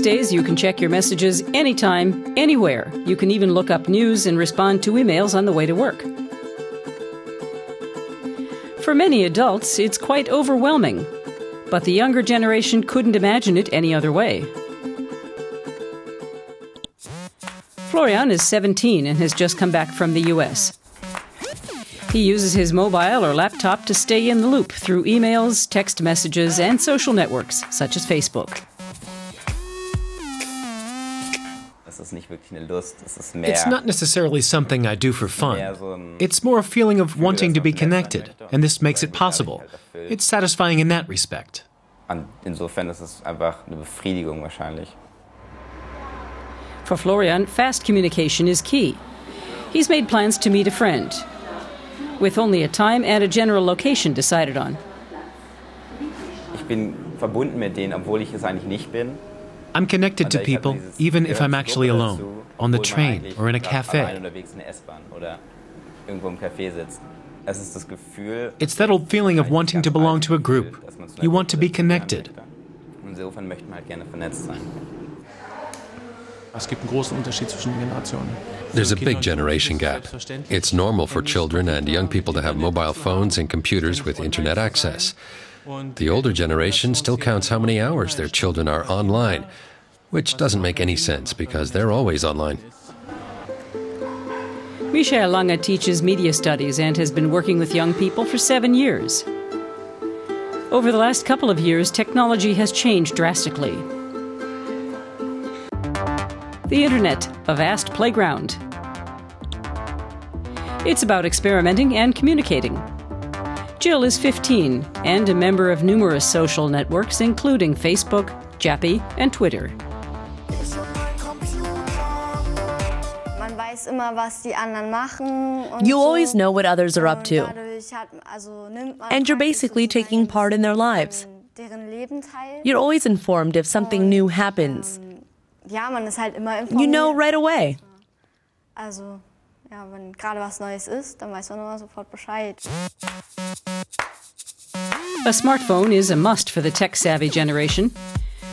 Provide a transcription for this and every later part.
These days, you can check your messages anytime, anywhere. You can even look up news and respond to emails on the way to work. For many adults, it's quite overwhelming, but the younger generation couldn't imagine it any other way. Florian is 17 and has just come back from the US. He uses his mobile or laptop to stay in the loop through emails, text messages, and social networks such as Facebook. It's not necessarily something I do for fun. It's more a feeling of wanting to be connected, and this makes it possible. It's satisfying in that respect. For Florian, fast communication is key. He's made plans to meet a friend, with only a time and a general location decided on. I'm connected to people even if I'm actually alone, on the train or in a cafe. It's that old feeling of wanting to belong to a group. You want to be connected. There's a big generation gap. It's normal for children and young people to have mobile phones and computers with internet access. The older generation still counts how many hours their children are online, which doesn't make any sense because they're always online. Michael Lange teaches media studies and has been working with young people for seven years. Over the last couple of years, technology has changed drastically. The Internet, a vast playground. It's about experimenting and communicating. Jill is 15 and a member of numerous social networks, including Facebook, Jappy, and Twitter. You always know what others are up to. And you're basically taking part in their lives. You're always informed if something new happens. Ähm, you know right away. wenn gerade was Neues ist, dann weiß man immer sofort Bescheid. A smartphone is a must for the tech savvy generation.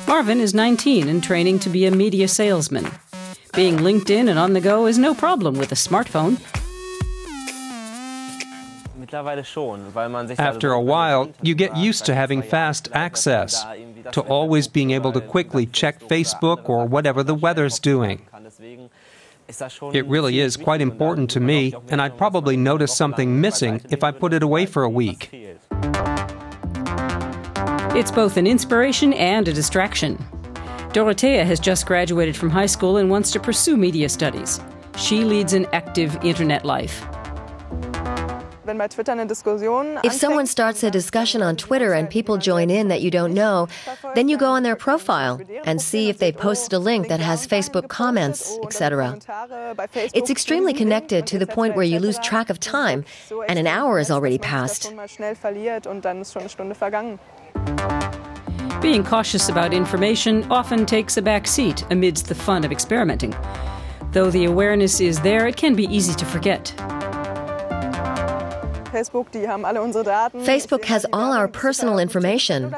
Marvin is 19 and training to be a media salesman. Being LinkedIn and on the go is no problem with a smartphone. After a while, you get used to having fast access, to always being able to quickly check Facebook or whatever the weather's doing. It really is quite important to me, and I'd probably notice something missing if I put it away for a week. It's both an inspiration and a distraction. Dorothea has just graduated from high school and wants to pursue media studies. She leads an active internet life. If someone starts a discussion on Twitter and people join in that you don't know, then you go on their profile and see if they posted a link that has Facebook comments, etc. It's extremely connected to the point where you lose track of time and an hour has already passed. Being cautious about information often takes a back seat amidst the fun of experimenting. Though the awareness is there, it can be easy to forget. Facebook has all our personal information.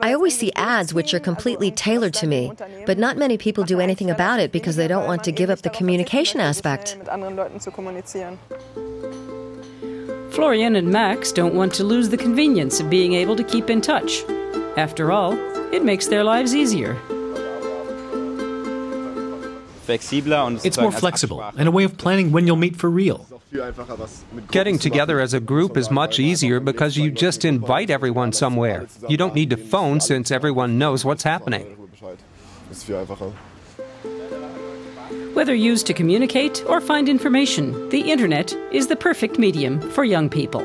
I always see ads which are completely tailored to me, but not many people do anything about it because they don't want to give up the communication aspect. Florian and Max don't want to lose the convenience of being able to keep in touch. After all, it makes their lives easier. It's more flexible and a way of planning when you'll meet for real. Getting together as a group is much easier because you just invite everyone somewhere. You don't need to phone since everyone knows what's happening. Whether used to communicate or find information, the internet is the perfect medium for young people.